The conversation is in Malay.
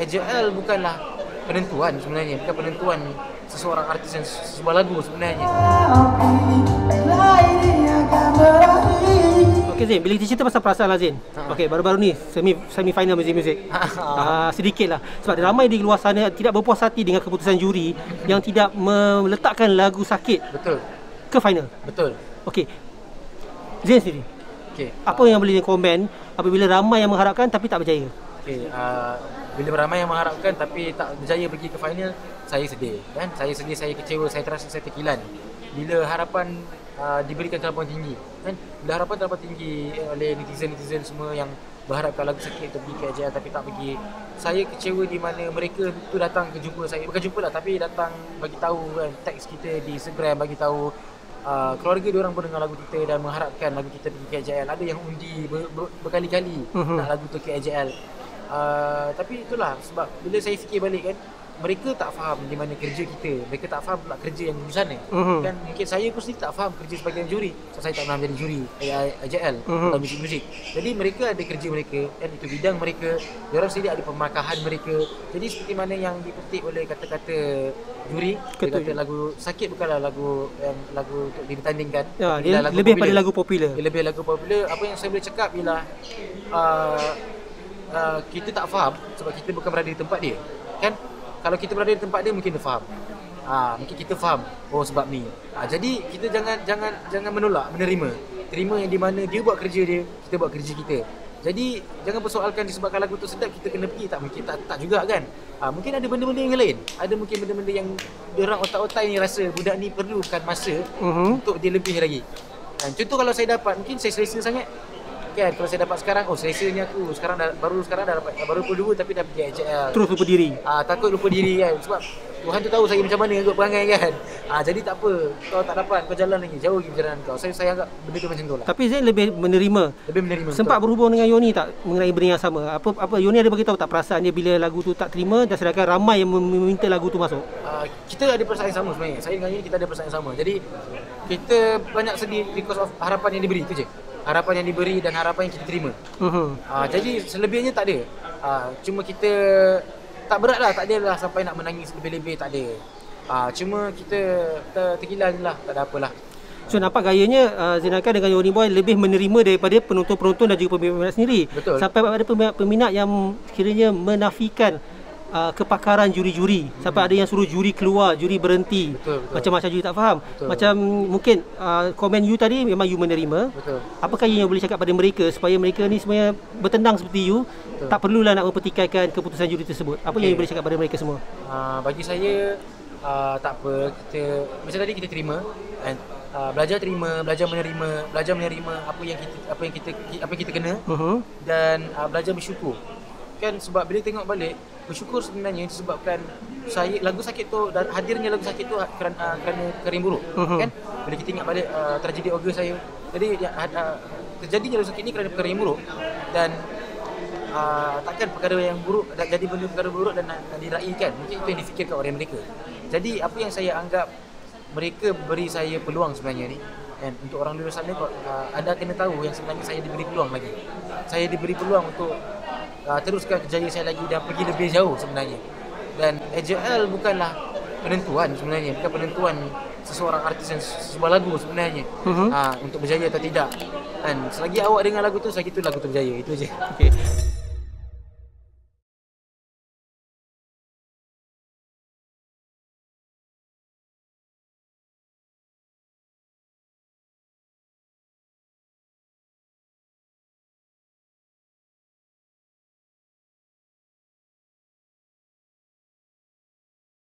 AJL bukanlah penentuan sebenarnya bukan penentuan seseorang artis dan sebuah lagu sebenarnya Okey Zain, bila kita cerita pasal perasaan lah Zain. Ha. Okey, baru-baru ni semi semi final Music Music. Ah sedikit lah sebab ramai di luar sana tidak berpuas hati dengan keputusan juri yang tidak meletakkan lagu sakit betul ke final. betul Okey. Zain sendiri, okey apa yang boleh komen apabila ramai yang mengharapkan tapi tak berjaya? okey uh, bila ramai yang mengharapkan tapi tak berjaya pergi ke final saya sedih kan? Saya sedih saya kecewa saya terasa saya terkilan. Bila harapan uh, diberikan terlampau tinggi kan? Bila harapan terlampau tinggi oleh netizen-netizen semua yang berharapkan lagu sakit untuk pergi ke AJL tapi tak pergi saya kecewa di mana mereka tu datang ke jumpa saya. Bukan jumpa lah tapi datang bagi tahu kan? Teks kita di Instagram bagi tahu uh, keluarga dia orang pun dengar lagu kita dan mengharapkan lagu kita pergi ke AJL ada yang undi ber, ber, berkali-kali Mhm. nak lagu tu ke AJL uh, tapi itulah sebab bila saya fikir balik kan mereka tak faham di mana kerja kita mereka tak faham pula kerja yang di sana Mhm. kan mungkin saya pun sendiri tak faham kerja sebagai juri so, saya tak pernah menjadi juri AJL Mhm. atau muzik-muzik jadi mereka ada kerja mereka dan itu bidang mereka diorang sendiri ada pemakahan mereka jadi seperti mana yang dipetik oleh kata-kata juri dia Ketul. kata lagu sakit bukanlah lagu yang lagu untuk ditandingkan Ya, dia lagu lebih popular. pada lagu popular. Dia lebih lagu popular apa yang saya boleh cakap ialah uh, uh, kita tak faham sebab kita bukan berada di tempat dia. Kan? Kalau kita berada di tempat dia mungkin dia faham. Ah, mungkin kita faham. Oh sebab ni. Ah, jadi kita jangan jangan jangan menolak menerima. Terima yang di mana dia buat kerja dia kita buat kerja kita. Jadi jangan persoalkan disebabkan lagu tu sedap kita kena pergi. Tak mungkin tak tak juga kan? Ah, mungkin ada benda-benda yang lain. Ada mungkin benda-benda yang dia orang otak-otak ni rasa budak ni perlukan masa Mhm. untuk dia lebih lagi. Contoh kalau saya dapat mungkin saya selesa sangat. Kan kalau saya dapat sekarang oh selesanya aku sekarang dah, baru sekarang dah dapat baru pukul 2 tapi dah pergi HL. Terus lupa diri. Ah takut lupa diri kan sebab Tuhan tu tahu saya macam mana ikut perangai kan. Ah jadi tak apa. Kau tak dapat kau jalan lagi jauh lagi perjalanan kau. Saya saya anggap benda tu macam tu lah. Tapi Zain lebih menerima. Lebih menerima. Sempat betul. berhubung dengan Yoni tak mengenai benda yang sama? Apa apa Yoni ada bagi tahu tak perasaan dia bila lagu tu tak terima dan sedangkan ramai yang mem- meminta lagu tu masuk? Ah, kita ada perasaan yang sama sebenarnya. Saya dengan ini kita ada perasaan yang sama. Jadi kita banyak sedih because of harapan yang diberi itu je. Harapan yang diberi dan harapan yang kita terima. Mhm. Ah, jadi selebihnya tak ada. Ah, cuma kita tak berat lah, tak ada lah sampai nak menangis lebih-lebih tak ada. Ah, cuma kita ter- terkilan lah, tak ada apalah. So nampak gayanya uh, Zainalkan dengan Yoni Boy lebih menerima daripada penonton-penonton dan juga peminat sendiri. Betul. Sampai ada peminat-peminat yang kiranya menafikan uh, kepakaran juri-juri. Sampai ada yang suruh juri keluar, juri berhenti. Betul, betul. Macam-macam juri tak faham. Betul. Macam mungkin uh, komen you tadi memang you menerima. Betul. Apakah you yang boleh cakap pada mereka supaya mereka ni sebenarnya bertendang seperti you, Betul. tak perlulah nak mempertikaikan keputusan juri tersebut. Apa yang Okey. you boleh cakap pada mereka semua? Ah, bagi saya ah, tak apa, kita macam tadi kita terima and ah, belajar terima, belajar menerima, belajar menerima apa yang kita apa yang kita apa yang kita kena Uh-huh. dan uh, belajar bersyukur. Kan sebab bila tengok balik, bersyukur sebenarnya disebabkan saya lagu sakit tu dan hadirnya lagu sakit tu kerana uh, kerana kering buruk. Mhm. Kan? Bila kita ingat balik uh, tragedi Ogos saya. Jadi ya, uh, terjadinya lagu sakit ni kerana yang buruk dan uh, takkan perkara yang buruk dan jadi benda perkara buruk dan nak diraikan. Mungkin itu yang difikirkan oleh mereka. Jadi apa yang saya anggap mereka beri saya peluang sebenarnya ni kan untuk orang luar sana uh, anda kena tahu yang sebenarnya saya diberi peluang lagi saya diberi peluang untuk uh, teruskan kerjaya saya lagi dan pergi lebih jauh sebenarnya. Dan AJL bukanlah penentuan sebenarnya. Bukan penentuan seseorang artis dan sebuah lagu sebenarnya. Mhm. uh, untuk berjaya atau tidak. Dan selagi awak dengar lagu tu selagi tu lagu tu berjaya itu je. Okay.